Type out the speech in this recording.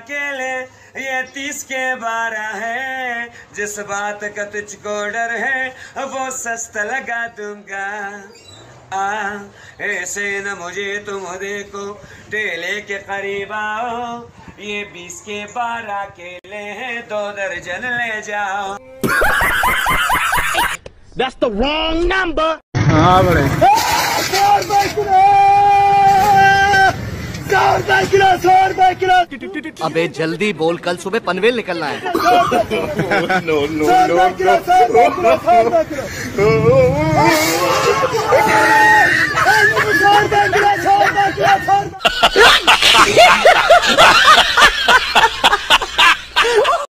केले ये तीस के बारह है। जिस बात का तुझको डर है वो सस्ता लगा दूँगा। आ ऐसे न मुझे तुम देखो टेले के करीब आओ। ये बीस के बारह केले हैं दो दर्जन ले जाओ। That's the wrong number. हाँ बड़े। अबे जल्दी बोल कल सुबह पनवेल निकलना है